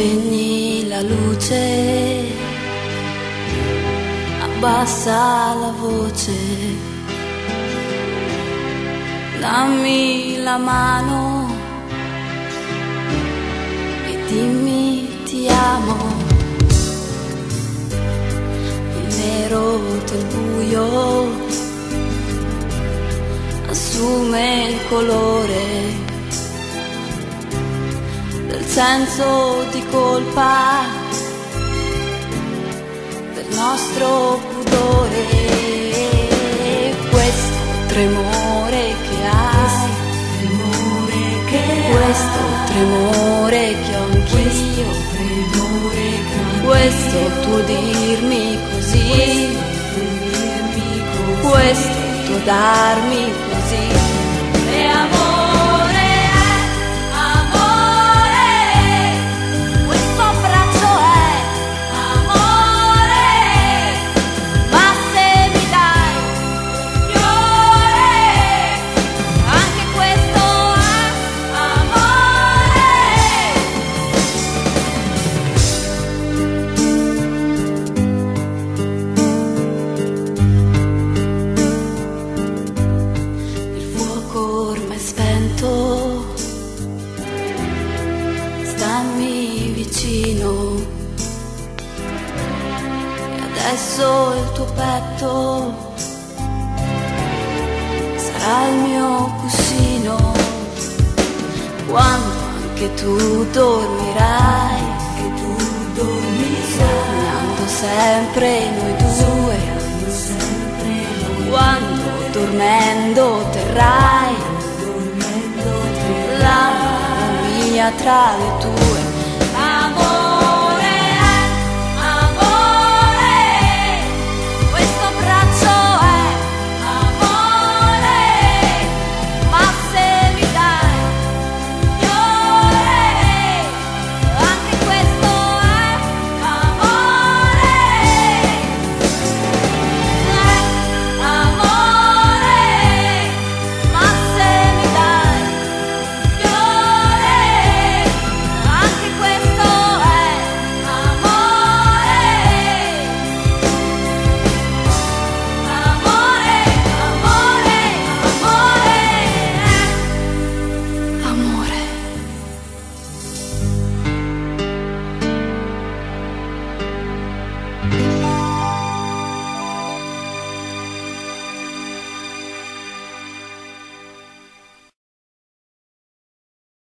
spegni la luce, abbassa la voce, dammi la mano e dimmi ti amo. Il nero del buio assume il colore senso di colpa, del nostro pudore, questo tremore che hai, questo tremore che ho anch'io, questo tuo dirmi così, questo tuo darmi così. Vicino. E adesso il tuo petto sarà il mio cuscino. Quando anche tu dormirai, che tu dormirai, sognando sempre noi due quando dormendo terrai la mia tra le tue